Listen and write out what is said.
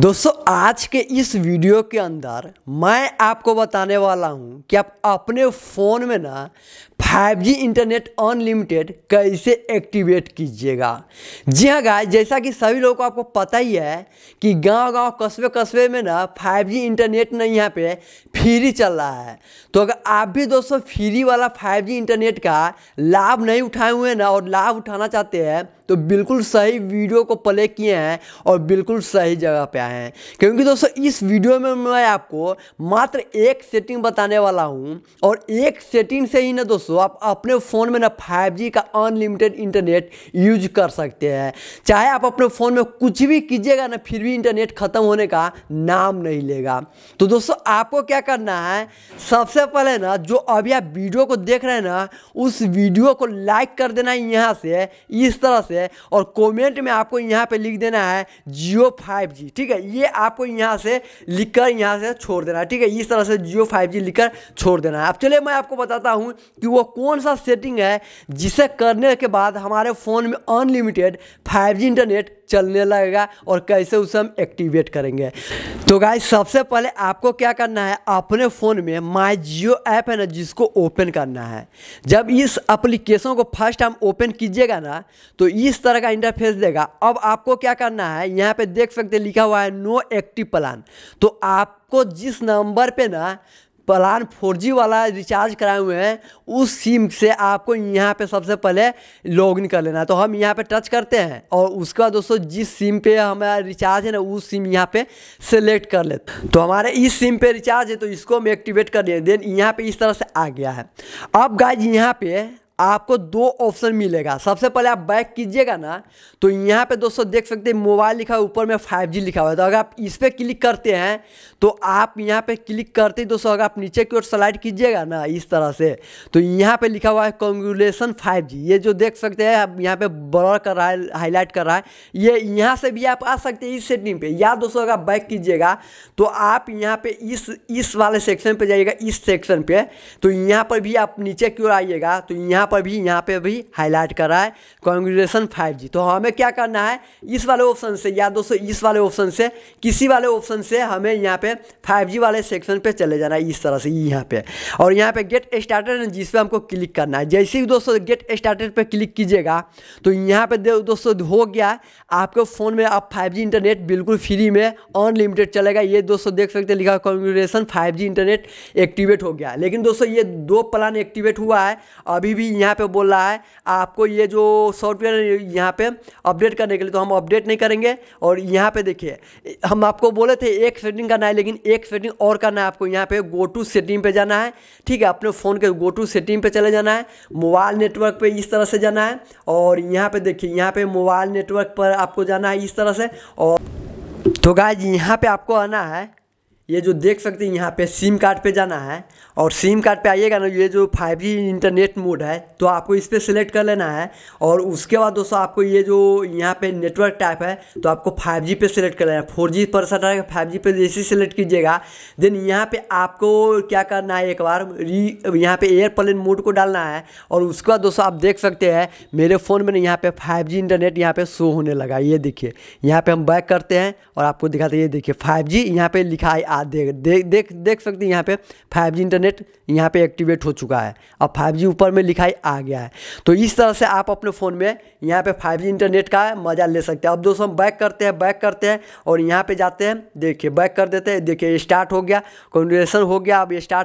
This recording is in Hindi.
दोस्तों, आज के इस वीडियो के अंदर मैं आपको बताने वाला हूँ कि आप अपने फ़ोन में ना 5G इंटरनेट अनलिमिटेड कैसे एक्टिवेट कीजिएगा। जी हाँ गाय जैसा कि सभी लोगों को आपको पता ही है कि गाँव गाँव कस्बे कस्बे में ना 5G इंटरनेट ना यहाँ पे फ्री चल रहा है। तो अगर आप भी दोस्तों फ्री वाला 5G इंटरनेट का लाभ नहीं उठाए हुए ना और लाभ उठाना चाहते हैं तो बिल्कुल सही वीडियो को प्ले किए हैं और बिल्कुल सही जगह पे आए हैं। क्योंकि दोस्तों, इस वीडियो में मैं आपको मात्र एक सेटिंग बताने वाला हूँ और एक सेटिंग से ही ना दोस्तों आप अपने फ़ोन में ना 5G का अनलिमिटेड इंटरनेट यूज़ कर सकते हैं। चाहे आप अपने फ़ोन में कुछ भी कीजिएगा ना, फिर भी इंटरनेट ख़त्म होने का नाम नहीं लेगा। तो दोस्तों, आपको क्या करना है? सबसे पहले ना, जो अभी आप वीडियो को देख रहे हैं ना, उस वीडियो को लाइक कर देना है यहाँ से, इस तरह से, और कमेंट में आपको यहाँ पे लिख देना है जियो फाइव जी ठीक है, ये आपको यहाँ से लिखकर यहाँ से छोड़ देना है। ठीक है, इस तरह से जियो फाइव जी लिखकर छोड़ देना है। अब चलिए, मैं आपको बताता हूँ कि वो कौन सा सेटिंग है जिसे करने के बाद हमारे फ़ोन में अनलिमिटेड फाइव जी इंटरनेट चलने लगेगा और कैसे उसे हम एक्टिवेट करेंगे? तो गाइस सबसे पहले आपको क्या करना है? अपने फ़ोन में माई जियो ऐप है ना, जिसको ओपन करना है। जब इस एप्लीकेशन को फ़र्स्ट टाइम ओपन कीजिएगा ना तो इस तरह का इंटरफेस देगा। अब आपको क्या करना है? यहाँ पे देख सकते लिखा हुआ है नो एक्टिव प्लान तो आपको जिस नंबर पे ना प्लान 4G वाला रिचार्ज कराए हुए हैं, उस सिम से आपको यहाँ पे सबसे पहले लॉगिन कर लेना है। तो हम यहाँ पे टच करते हैं और उसके दोस्तों, जिस सिम पे हमारा रिचार्ज है ना, उस सिम यहाँ पे सेलेक्ट कर लेते तो हमारे इस सिम पे रिचार्ज है तो इसको हम एक्टिवेट कर लें देन यहाँ पे इस तरह से आ गया है। अब गाइज़ यहाँ पे आपको दो ऑप्शन मिलेगा। सबसे पहले आप बैक कीजिएगा ना तो यहाँ पे दोस्तों देख सकते हैं, मोबाइल लिखा है, ऊपर में 5G लिखा हुआ है। तो अगर आप इस पर क्लिक करते हैं तो आप यहाँ पे क्लिक करते ही दोस्तों अगर आप नीचे की ओर स्लाइड कीजिएगा ना, इस तरह से तो यहाँ पे लिखा हुआ है कॉन्ग्रेलेशन 5G ये जो देख सकते हैं, आप यहाँ पे ब्लर कर रहा है हाईलाइट कर रहा है, ये यहाँ से भी आप आ सकते हैं इस सेटिंग पे। या दोस्तों अगर बैक कीजिएगा तो आप यहाँ पे इस इस वाले सेक्शन पे जाइएगा, इस सेक्शन पे तो यहाँ पर भी आप नीचे की ओर आइएगा तो यहाँ पर भी यहाँ पे भी हाईलाइट कर रहा है। कॉन्ग्रेशन फाइव जी तो हमें क्या करना है? इस वाले ऑप्शन से, या दोस्तों, इस वाले ऑप्शन से, किसी वाले ऑप्शन से हमें यहाँ पे फाइव जी वाले सेक्शन पे चले जाना है, इस तरह से, यहाँ पे। और यहाँ पे गेट स्टार्टेड जिस पे हमको क्लिक करना है। जैसे ही दोस्तों गेट स्टार्टेड पे क्लिक कीजिएगा तो यहाँ पे दोस्तों, हो गया। आपके फ़ोन में आप फाइव इंटरनेट बिल्कुल फ्री में अनलिमिटेड चलेगा। ये दोस्तों देख सकते लिखा कॉन्ग्रेशन फाइव इंटरनेट एक्टिवेट हो गया। लेकिन दोस्तों, ये दो प्लान एक्टिवेट हुआ है। अभी भी यहाँ पे बोल रहा है, आपको ये जो सॉफ्टवेयर यहाँ पे अपडेट करने के लिए तो हम अपडेट नहीं करेंगे। और यहाँ पे देखिए, हम आपको बोले थे एक सेटिंग करना है, लेकिन एक सेटिंग और करना है आपको। यहाँ पे गो टू सेटिंग पे जाना है, ठीक है? अपने फ़ोन के गो टू सेटिंग पे चले जाना है मोबाइल नेटवर्क पे इस तरह से जाना है। और यहाँ पे देखिए, यहाँ पे मोबाइल नेटवर्क पर आपको जाना है इस तरह से। और तो गाय यहाँ पे आपको आना है ये जो देख सकते हैं, यहाँ पे सिम कार्ड पे जाना है। और सिम कार्ड पे आइएगा ना, ये जो 5G इंटरनेट मोड है तो आपको इस पर सिलेक्ट कर लेना है। और उसके बाद दोस्तों, आपको ये जो यहाँ पे नेटवर्क टाइप है तो आपको 5G पे सिलेक्ट कर लेना है। फोर जी पर फाइव जी पे जैसे सिलेक्ट कीजिएगा। देन यहाँ पे आपको क्या करना है, एक बार री यहाँ पे एयरप्लेन मोड को डालना है। और उसके बाद दोस्तों, आप देख सकते हैं, मेरे फ़ोन में यहाँ पे फाइव इंटरनेट यहाँ पे शो होने लगा ये देखिए, यहाँ पे हम बैक करते हैं और आपको दिखाते ये देखिए फाइव जी यहाँ पे लिखा है देख देख देख देख सकते हैं यहाँ पे 5G इंटरनेट यहाँ पे एक्टिवेट हो चुका है। अब 5G ऊपर में लिखाई आ गया है। तो इस तरह से आप अपने फ़ोन में यहाँ पे 5G इंटरनेट का मज़ा ले सकते हैं। अब दोस्तों हम बैक करते हैं बैक करते हैं और यहाँ पर जाते हैं। देखिए बैक कर देते हैं। देखिए स्टार्ट हो गया। कॉन्ग्रेशन हो गया। अब स्टार्ट